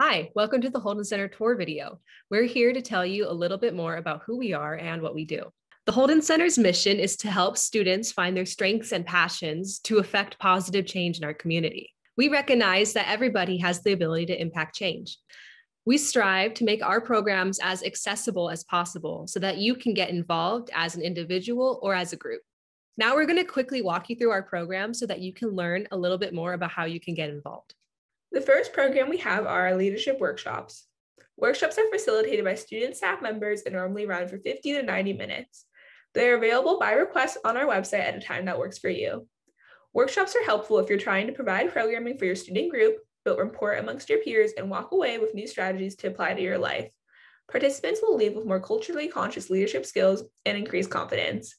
Hi, welcome to the Holden Center tour video. We're here to tell you a little bit more about who we are and what we do. The Holden Center's mission is to help students find their strengths and passions to affect positive change in our community. We recognize that everybody has the ability to impact change. We strive to make our programs as accessible as possible so that you can get involved as an individual or as a group. Now we're going to quickly walk you through our program so that you can learn a little bit more about how you can get involved. The first program we have are our leadership workshops. Workshops are facilitated by student staff members and normally run for 50 to 90 minutes. They are available by request on our website at a time that works for you. Workshops are helpful if you're trying to provide programming for your student group, build rapport amongst your peers, and walk away with new strategies to apply to your life. Participants will leave with more culturally conscious leadership skills and increased confidence.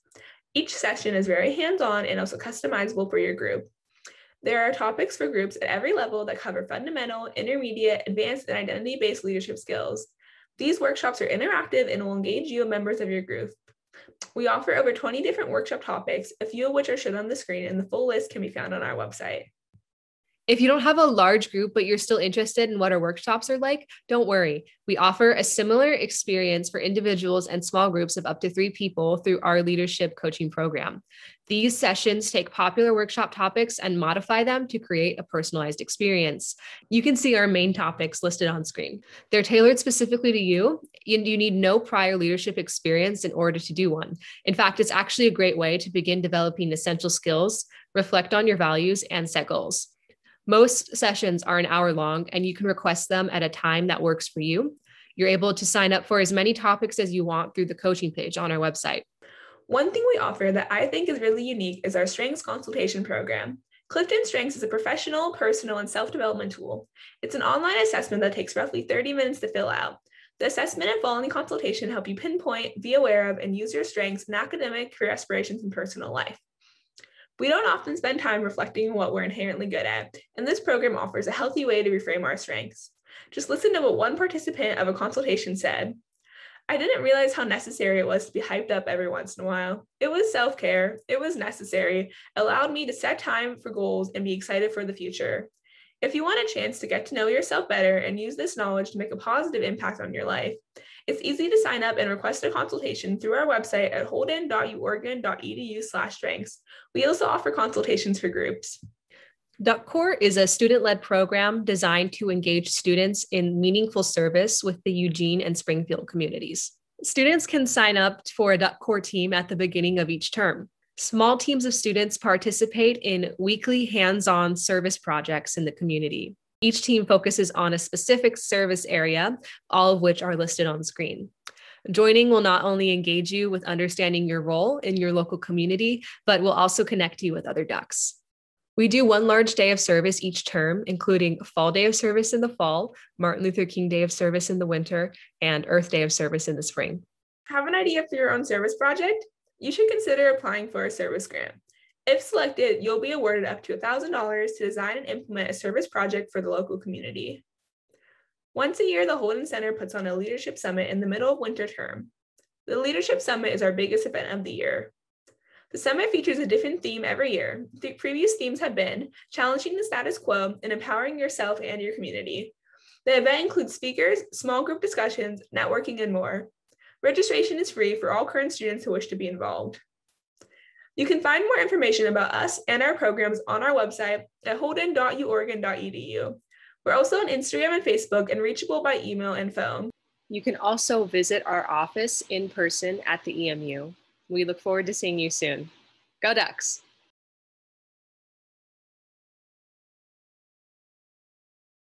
Each session is very hands on and also customizable for your group. There are topics for groups at every level that cover fundamental, intermediate, advanced, and identity based leadership skills. These workshops are interactive and will engage you and members of your group. We offer over 20 different workshop topics, a few of which are shown on the screen, and the full list can be found on our website. If you don't have a large group, but you're still interested in what our workshops are like, don't worry. We offer a similar experience for individuals and small groups of up to three people through our leadership coaching program. These sessions take popular workshop topics and modify them to create a personalized experience. You can see our main topics listed on screen. They're tailored specifically to you, and you need no prior leadership experience in order to do one. In fact, it's actually a great way to begin developing essential skills, reflect on your values, and set goals. Most sessions are an hour long, and you can request them at a time that works for you. You're able to sign up for as many topics as you want through the coaching page on our website. One thing we offer that I think is really unique is our Strengths Consultation Program. Clifton Strengths is a professional, personal, and self development tool. It's an online assessment that takes roughly 30 minutes to fill out. The assessment and following consultation help you pinpoint, be aware of, and use your strengths in academic, career aspirations, and personal life. We don't often spend time reflecting on what we're inherently good at, and this program offers a healthy way to reframe our strengths. Just listen to what one participant of a consultation said. I didn't realize how necessary it was to be hyped up every once in a while. It was self care, it was necessary, allowed me to set time for goals and be excited for the future. If you want a chance to get to know yourself better and use this knowledge to make a positive impact on your life, it's easy to sign up and request a consultation through our website at holden.uoregon.edu slash strengths. We also offer consultations for groups. Duck Corps is a student led program designed to engage students in meaningful service with the Eugene and Springfield communities. Students can sign up for a Duck Corps team at the beginning of each term. Small teams of students participate in weekly hands on service projects in the community. Each team focuses on a specific service area, all of which are listed on screen. Joining will not only engage you with understanding your role in your local community, but will also connect you with other ducks. We do one large day of service each term, including Fall Day of Service in the fall, Martin Luther King Day of Service in the winter, and Earth Day of Service in the spring. Have an idea for your own service project? You should consider applying for a service grant. If selected, you'll be awarded up to $1,000 to design and implement a service project for the local community. Once a year, the Holden Center puts on a leadership summit in the middle of winter term. The Leadership Summit is our biggest event of the year. The summit features a different theme every year. The previous themes have been challenging the status quo and empowering yourself and your community. The event includes speakers, small group discussions, networking, and more. Registration is free for all current students who wish to be involved. You can find more information about us and our programs on our website at holden.uoregon.edu. We're also on Instagram and Facebook and reachable by email and phone. You can also visit our office in person at the EMU. We look forward to seeing you soon. Go Ducks!